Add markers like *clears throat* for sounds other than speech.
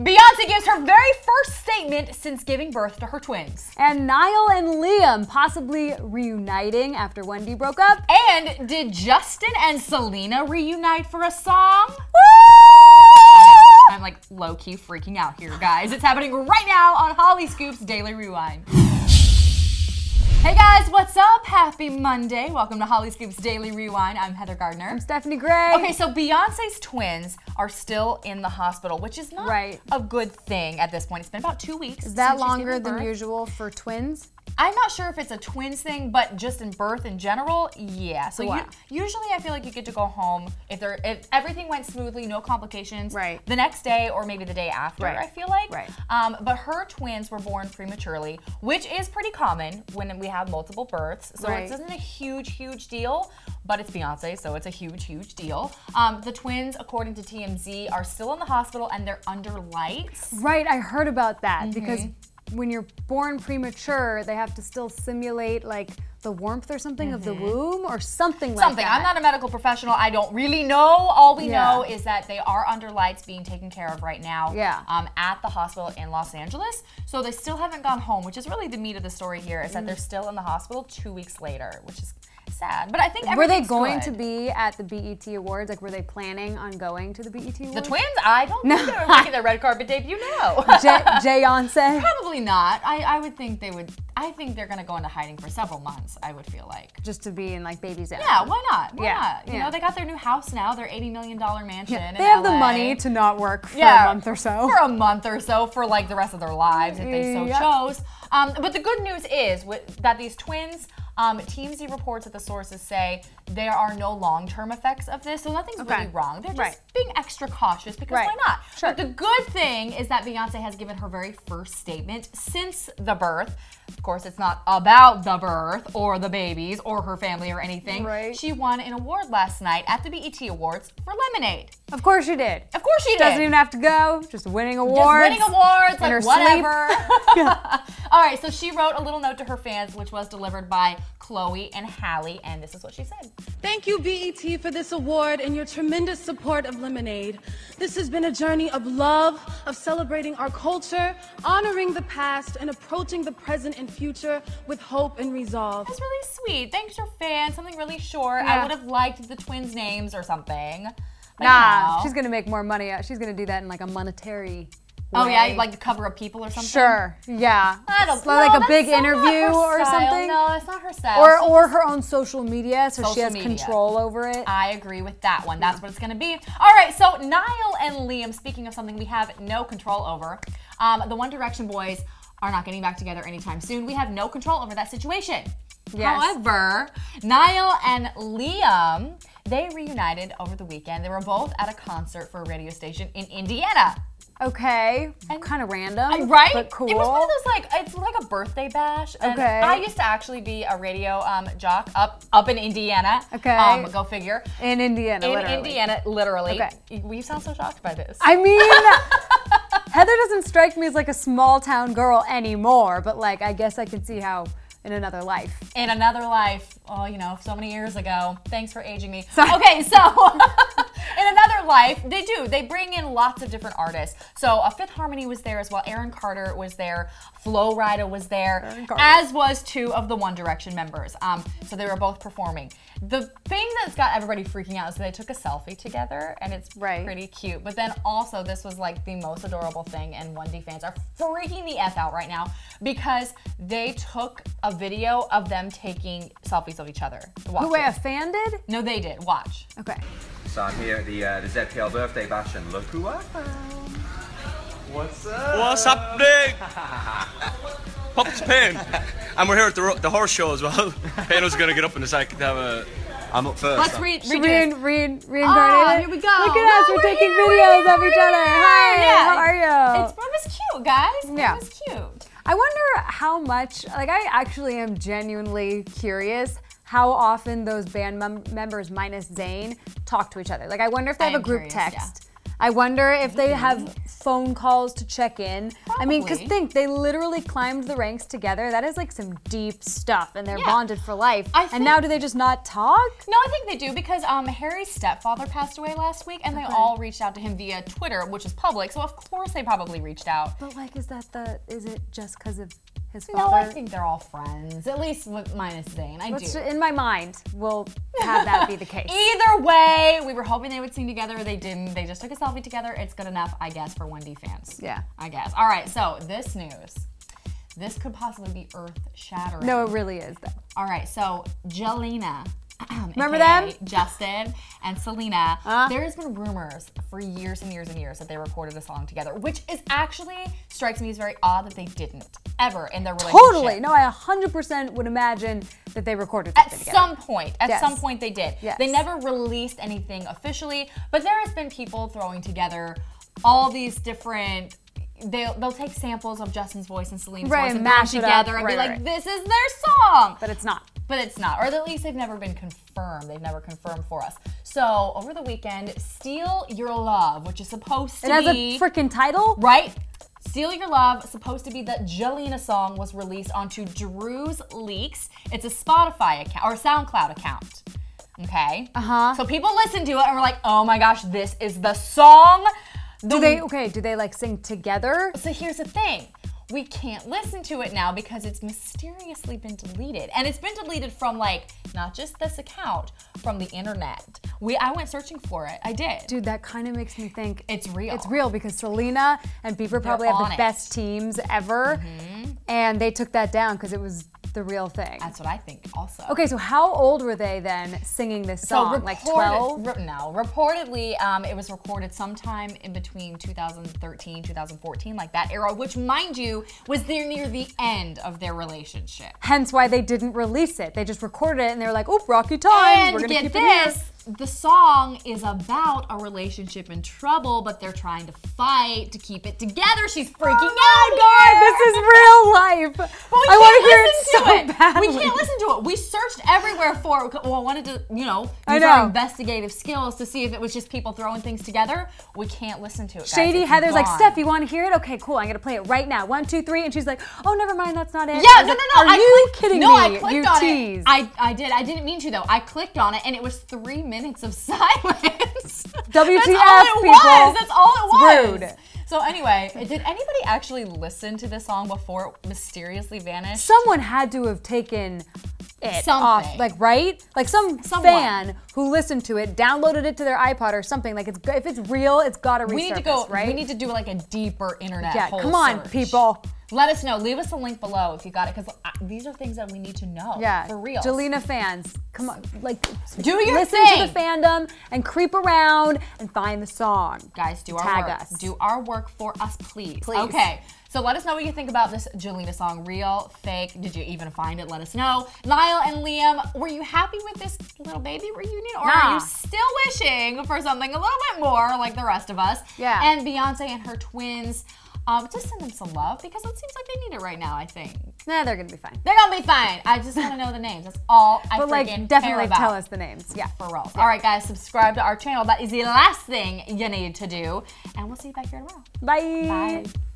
Beyonce gives her very first statement since giving birth to her twins. And Niall and Liam possibly reuniting after 1D broke up. And did Justin and Selena reunite for a song? I'm like low key freaking out here, guys. It's happening right now on Hollyscoop's Daily Rewind. Hey guys, what's up? Happy Monday. Welcome to Hollyscoop's Daily Rewind. I'm Heather Gardner. I'm Stephanie Gray. Okay, so Beyonce's twins are still in the hospital, which is not Right. a good thing at this point. It's been about two weeks. Is that longer than usual for twins? I'm not sure if it's a twins thing, but just in birth in general, yeah. So Wow. you, usually I feel like you get to go home if there if everything went smoothly, no complications. Right. The next day or maybe the day after. Right. I feel like. Right. Um, but her twins were born prematurely, which is pretty common when we have multiple births. So Right. it isn't a huge, huge deal. But it's Beyonce, so it's a huge, huge deal. Um, the twins, according to TMZ, are still in the hospital and they're under lights. Right, I heard about that Mm-hmm. because when you're born premature, they have to still simulate like the warmth or something of the womb or something like Mm-hmm. something. that. I'm not a medical professional. I don't really know. All we Yeah. know is that they are under lights being taken care of right now Yeah. um, at the hospital in Los Angeles. So they still haven't gone home, which is really the meat of the story here, is that Mm. they're still in the hospital two weeks later, which is sad. But I think Were they going good. to be at the BET Awards? Like, were they planning on going to the BET Awards? The twins? I don't think they were making their red carpet debut, no. *laughs* Jay- Jayonce. Probably not. I, I would think they would. I think they're going to go into hiding for several months, I would feel like. Just to be in like baby's Yeah, why not? Why Yeah, not? You yeah. know, they got their new house now, their $80 million mansion. in They have the money to not work for yeah, a month or so. For a month or so, for like the rest of their lives, if they so chose. Um, but the good news is with, that these twins, um, TMZ reports that the sources say there are no long-term effects of this, so nothing's Okay. really wrong. They're just Right. being extra cautious because Right. why not? Sure. But the good thing is that Beyonce has given her very first statement since the birth. Of course, it's not about the birth or the babies or her family or anything. Right. She won an award last night at the BET Awards for Lemonade. Of course she did. Of course she did. Doesn't even have to go. Just winning awards. Just winning awards, like whatever. *laughs* *laughs* All right, so she wrote a little note to her fans, which was delivered by Chloe and Halle, and this is what she said. Thank you, BET, for this award and your tremendous support of Lemonade. This has been a journey of love, of celebrating our culture, honoring the past, and approaching the present and future with hope and resolve. That's really sweet. Thanks, your fans. Something really short. I would have liked the twins' names or something. But, Nah, you know. she's gonna make more money. She's gonna do that in like a monetary. Oh yeah, way. you'd like to cover up people or something. Sure. Yeah. I don't It's like no, a big that's so not interview or something. No, it's not her style. Or or her own social media, so she has media. control over it. I agree with that one. That's what it's going to be. All right, so Niall and Liam, speaking of something we have no control over, um, the One Direction boys are not getting back together anytime soon. We have no control over that situation. Yes. However, Niall and Liam, they reunited over the weekend. They were both at a concert for a radio station in Indiana. Okay. Kind of random. Right? But cool. It was one of those like it's like a birthday bash. And Okay. I used to actually be a radio um, jock up up in Indiana. Okay. Um, go figure. in Indiana. In literally. Indiana, literally. Okay. We sound so shocked by this. I mean, *laughs* Heather doesn't strike me as like a small town girl anymore, but like I guess I can see how in another life. in another life, oh, you know, so many years ago. Thanks for aging me. Sorry. Okay, so *laughs* in another life, they do. They bring in lots of different artists. So a Fifth Harmony was there as well. Aaron Carter was there. Flo Rida was there, as was two of the One Direction members. Um, so they were both performing. The thing that's got everybody freaking out is they took a selfie together, and it's Right. pretty cute. But then also, this was like the most adorable thing, and 1D fans are freaking the F out right now because they took a video of them taking selfies of each other. Watch Who wait, a fan did? No, they did. Watch. Okay. So I'm here at the uh, the ZPL birthday bash, and look who I found. What's up? What's happening? *laughs* Pops Payne. And we're here at the, the horse show as well. *laughs* Payne was going to get up in a second to have a. I'm up 1st Let's read. Should read we re- re- reincarnate it? here we go. Look at us, No, we're, we're taking here, we're videos of each other. here. Hi, Yeah, how are you? It's, it was cute, guys. Yeah. It was cute. I wonder how much, like, I actually am genuinely curious how often those band mem- members minus Zayn talk to each other. Like, I wonder if they I have a group curious, text. I wonder if they have phone calls to check in. I mean, because think they literally climbed the ranks together. That is like some deep stuff, and they're Yeah. bonded for life. I and think- now do they just not talk? No, I think they do because um, Harry's stepfather passed away last week, and they all reached out to him via Twitter, which is public. So of course they probably reached out. But like, is that the? Is it just because of his No? I think they're all friends, at least with, minus Zayn. I Let's do. ju- in my mind, we'll have that be the *laughs* case. Either way, we were hoping they would sing together. They didn't. They just took a selfie together. It's good enough, I guess, for 1D fans. Yeah. I guess. All right. So this news, this could possibly be earth shattering. No, it really is though. All right, so Jelena. *clears throat* Remember them? Justin and Selena. Uh. There has been rumors for years and years and years that they recorded a song together, which is actually strikes me as very odd that they didn't ever in their relationship. Totally. No, I 100% would imagine that they recorded At something together. some point, at Yes. some point they did. Yes. They never released anything officially, but there has been people throwing together all these different. They'll, they'll take samples of Justin's voice and Selena's Right, voice and mash it up. together and be like, right. "This is their song." but it's not. But it's not, or at least they've never been confirmed. They've never confirmed for us. So over the weekend, "Steal Your Love," which is supposed to be. It has a freaking title. right. "Steal Your Love," supposed to be the Jelena song, was released onto Drew's Leaks. It's a Spotify account or SoundCloud account. Okay. Uh Uh-huh. So people listen to it and were like, "Oh my gosh, this is the song." The Do they okay? Do they like sing together? so here's the thing. We can't listen to it now because it's mysteriously been deleted. And it's been deleted from like not just this account, from the internet. We I went searching for it. I did. Dude, that kind of makes me think It's real. It's real because Selena and Bieber probably have the it. best teams ever, mm-hmm. and they took that down because it was the real thing. That's what I think also. Okay, so how old were they then singing this song? like 12? re- no, reportedly, um, it was recorded sometime in between 2013, 2014, like that era, which, mind you, was near near the end of their relationship. Hence why they didn't release it. They just recorded it and they were like, "Oop, Rocky Times. And we're gonna get keep it here." this, the song is about a relationship in trouble, but they're trying to fight to keep it together. She's freaking Oh out. God, this is real life. I want to hear it so it. badly. We can't listen to it. We searched everywhere for it. Well, I wanted to, you know, use I our investigative skills to see if it was just people throwing things together. We can't listen to it. guys. Shady It's Heather's like, gone. Steph, you want to hear it? Okay, cool. I'm gonna play it right now. One, two, three, and she's like, Oh, never mind. That's not it. Yeah, no, like, no, no. Are I you clicked, kidding no, me? I clicked you on teased. it. I, I did. I didn't mean to though. I clicked on it and it was three minutes of *laughs* silence. That's all WTF, it people. was. That's all it was. rude. So anyway, did anybody actually listen to this song before it mysteriously vanished? Someone had to have taken it off, like right, like some Someone. fan who listened to it, downloaded it to their iPod or something. Like it's if it's real, it's got to resurface, we need to go. right? We need to do like a deeper internet. yeah, come on, search. people. Let us know. Leave us a link below if you got it, because these are things that we need to know. Yeah, for real. Jelena fans, come on, like Do your listen thing. to the fandom and creep around and find the song. guys, do our Tag work. us. Do our work for us, please. Please. Okay. So let us know what you think about this Jelena song. Real, fake? Did you even find it? Let us know. Niall and Liam, were you happy with this little baby reunion, or are you still wishing for something a little bit more, like the rest of us? Yeah. And Beyonce and her twins. Um, just send them some love because it seems like they need it right now. I think Nah, they're gonna be fine. they're gonna be fine. I just want to know the names. That's all I But freaking like, care definitely about. tell us the names. Yeah. For real. All right, guys, subscribe to our channel. That is the last thing you need to do. And we'll see you back here tomorrow. Bye. Bye.